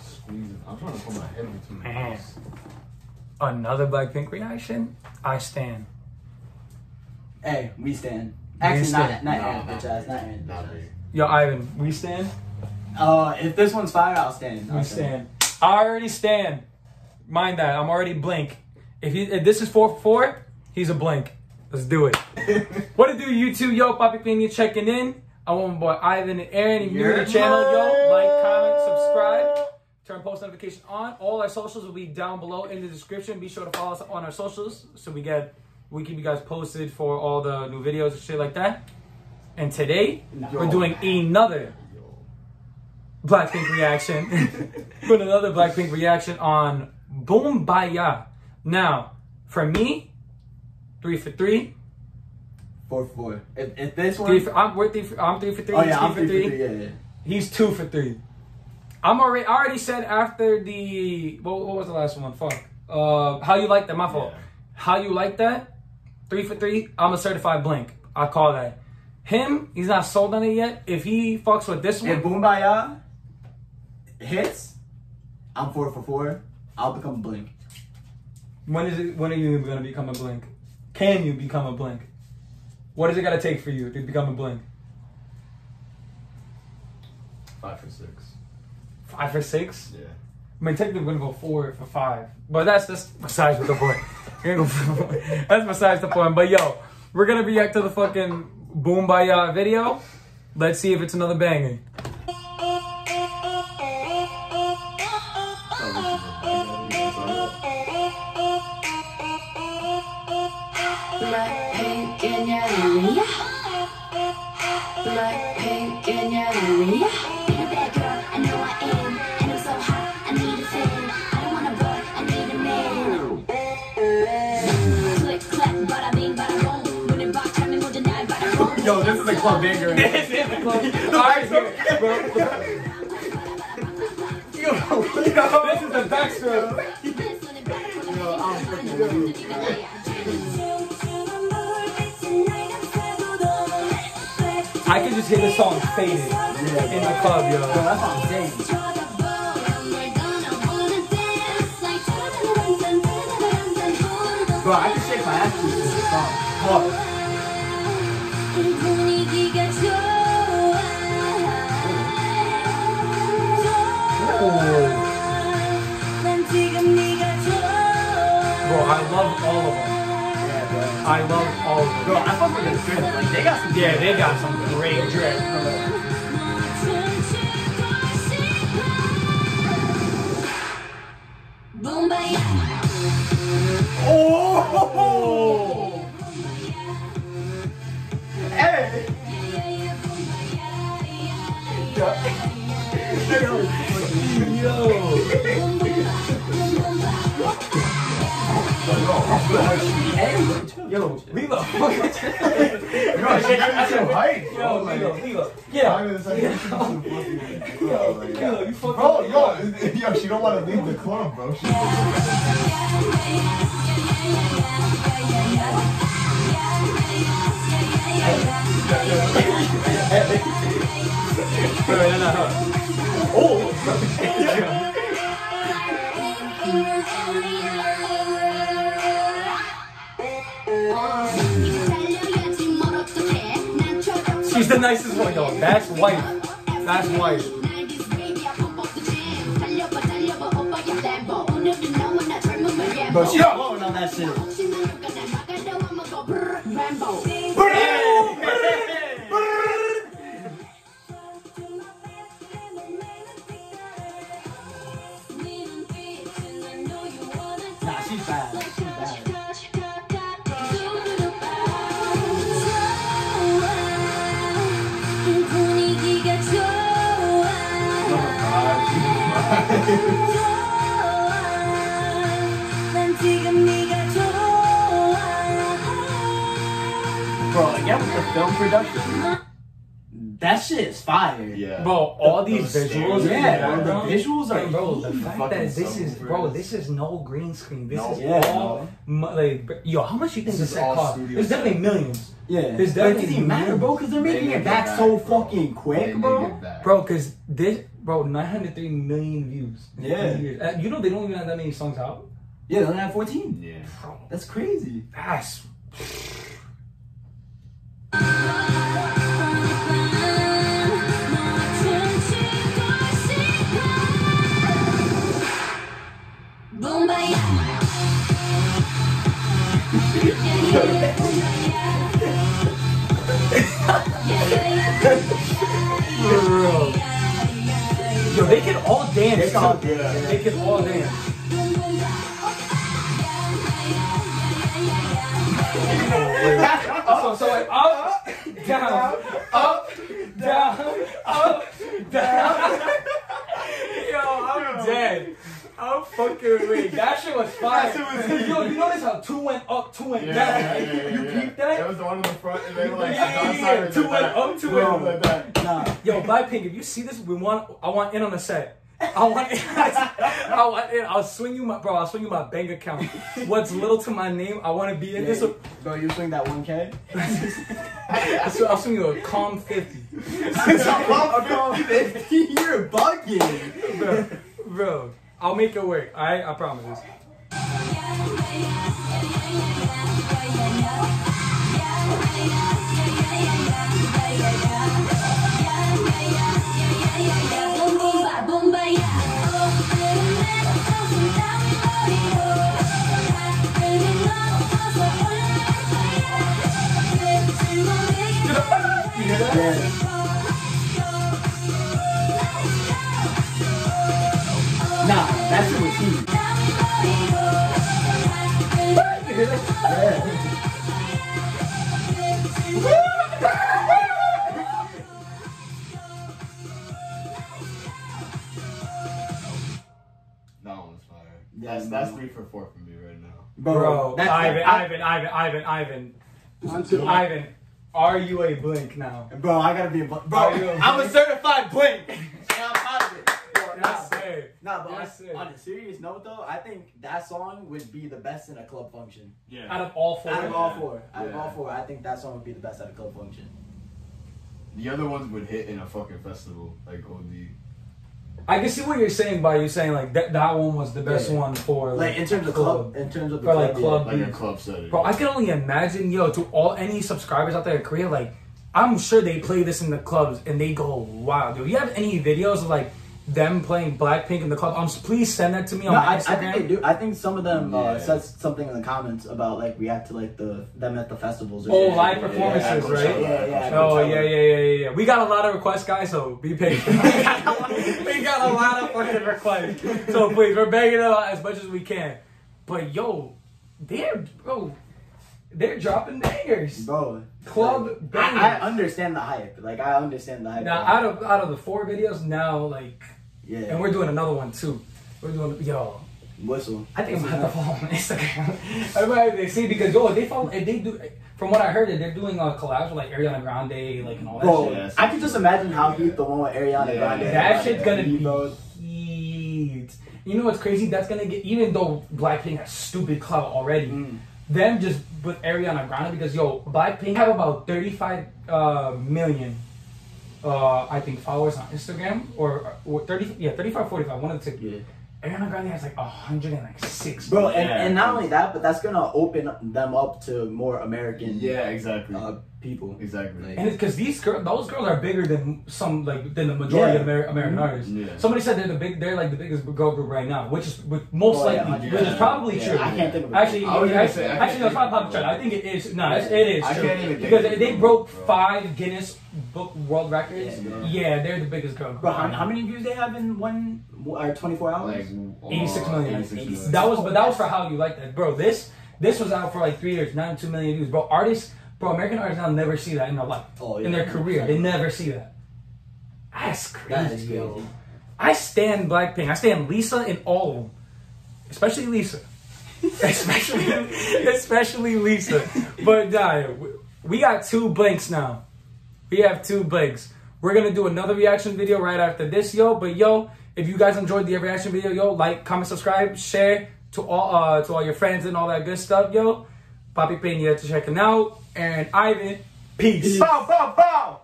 squeezing. I'm trying to put my head between my Man. legs. Another Blackpink reaction. I stand. Hey, we stand. Actually, stand. not not Nah, Aaron, nah. bitch ass, not Aaron. Not bitch me. Yo, Ivan, we stand. Uh, if this one's fire, I'll stand. We I'll stand. I already stand. Mind that. I'm already blink. If, he, if this is 4 for 4, he's a blink. Let's do it. what to do, YouTube? Yo, Papi Peña checking in. I want my boy Ivan and Aaron. If you're new to the channel, yo, like, comment, subscribe. Turn post notification on. All our socials will be down below in the description. Be sure to follow us on our socials so we get we keep you guys posted for all the new videos and shit like that. And today we're doing another Blackpink reaction. Doing another Blackpink reaction on Boombayah. Now, for me, three for three. Four for four. If, if this one. Three for, I'm, we're three for, I'm three for three. oh yeah, I'm three for three. three. Yeah, yeah. He's two for three. I'm already. I already said after the what, what was the last one? Fuck. Uh, how you like that? My fault. Yeah. How you like that? Three for three. I'm a certified blink. I call that. Him, he's not sold on it yet. If he fucks with this one, If Boombayah hits, I'm four for four. I'll become a blink. when is it? When are you gonna become a blink? Can you become a blink? What is it gotta take for you to become a blink? Five for six. Five for six. Yeah. I mean, technically, we're gonna go four for five, but that's that's besides the point. Go- that's besides the point. But yo, we're gonna react to the fucking Boombayah video. Let's see if it's another banger. Blackpink in your area. Yo, this is a club banger. This is the club. Alright, here, bro. This is the backstroke. I could just hear the song faded in the club, yo. That's what I'm. Bro, I love all of them. Yeah, bro. I love all of them. Bro, them. I fuck with this drip. Like, they got some. Yeah, they got some great drip. Oh! Yo, Lilo. Bro, she got some height. Yo, Lilo, Lilo. Yeah. Yo, Lilo, you fucking. Bro, yo, yo, she don't want to leave the club, bro. She, Wait, the nicest one, yo. That's white. That's white. Bro, she blowing on that shit. Bro, again film production, that shit is fire. yeah. Bro, all these Those visuals. stairs. in the Yeah, bro, the visuals are Bro, the fact that this is, bro, this is no green screen. This No. is Yeah, all, mu- like, yo, how much you think This this is set cost? studio There's set. definitely millions. Yeah, There's but it definitely doesn't even matter, bro, because they're making make it back it so bro. fucking quick, make bro. Bro, cause this, Bro, 903 million views. Yeah. Uh, You know they don't even have that many songs out? Yeah, they only have 14. Yeah. Bro, That's crazy. that's. Dance. They can all too. dance, yeah. They can all dance. So, so like up, down, up, down, up, down. Yo, I'm dead. I'm fucking weak. That shit was fire. That shit was- Yo, you notice how two went up, two went Yeah, down? yeah, yeah, yeah, you yeah. peeped that? That was the one in the front, and then like Yeah, yeah, on yeah, side, two went that. up, two Bro, went- like that. Nah. Yo, Blackpink, if you see this, we want. I want in on the set. I want. I want in. I'll swing you my bro. I'll swing you my bank account. What's little to my name? I want to be in this. Bro, you swing that 1K? I'll swing- I'll swing you a calm fifty, You're bugging. bro. Bro, I'll make it work. All right, I promise. Bro, that's- Ivan, I- Ivan, Ivan, Ivan, Ivan, On to- Ivan. Are you a blink now? Bro, I gotta be a blink. bro. Are you a I'm a certified blink. And I'm proud of it. Bro, nah, sir. nah, but Yes, on, on a serious note though, I think that song would be the best in a club function. Yeah. Out of all four. Out of all four, out of all four, I think that song would be the best at a club function. The other ones would hit in a fucking festival, like OD. I can see what you're saying by you saying like that that one was the best Yeah. one for Like in terms of club, in terms of the For, like, club, club- yeah. Like a club setting. Bro, I can only imagine, yo, to all any subscribers out there in Korea, like, I'm sure they play this in the clubs and they go wow. Do you have any videos of like them playing Blackpink in the club? Um, please send that to me on No, my I, I Instagram. think they do. I think some of them uh, Yeah. said something in the comments about like react to like the them at the festivals. Or Oh, something. live Yeah, performances, yeah, right? Coachella, Yeah, yeah, Oh yeah, yeah, yeah, yeah, yeah. We got a lot of requests, guys. So be patient. we got a lot of fucking requests. So please, we're begging them out as much as we can. But yo, they're bro, they're dropping bangers. bro. Club like, bangers. I, I understand the hype. Like I understand the hype. Now out of out of the four videos, now like, yeah, and we're doing another one too. We're doing yo. whistle. I think I'm gonna have to follow on Instagram. Everybody they see because yo, they follow if they do. From what I heard, they're doing a collabs with like Ariana Grande, like and all that Bro, shit. Yeah, I can just imagine how heat the one with Ariana Yeah. Grande. That shit's gonna be goes, heat. You know what's crazy? That's gonna get even though Blackpink has stupid clout already. Mm. Them just with Ariana Grande because yo, Blackpink have about 35 uh, million, uh, I think followers on Instagram or, or 30 yeah 35 45 one of the two. Yeah. Ariana Grande has like a hundred and like six. Bro, and, Yeah. and not only that, but that's gonna open them up to more American Yeah, exactly. uh, people. exactly. like- And because these girls, those girls are bigger than some like than the majority Yeah. of Amer- American Mhm. artists. Yeah. Somebody said they're the big, they're like the biggest girl group right now, which is which, most Oh, likely, yeah. which is probably Yeah, true. I can't think of it. Actually, I was gonna actually, say, I actually, can't no, it's not popular. I think it is. No, it's, it is I true can't even because of they, they broke Bro. five Guinness Book World Records. Yeah. Yeah, they're the biggest girl group. Bro, how, how many views they have in one or 24 hours? Like 86 uh, million. 86 million. That was, but that was for how you like that, bro. This this was out for like three years, 92 million views, bro. Artists, bro, American artists now never see that in their life, Oh, yeah. in their career. They never see that. That's crazy. That is yo. I stand Blackpink. I stand Lisa in all of them, especially Lisa, especially especially Lisa. But nah, we- we got two blinks now. We have two blinks. We're gonna do another reaction video right after this, yo. But yo, if you guys enjoyed the reaction video, yo, like, comment, subscribe, share to all uh to all your friends and all that good stuff, yo. Papi Pena to checking out, and Ivan, peace. Bow, bow, bow!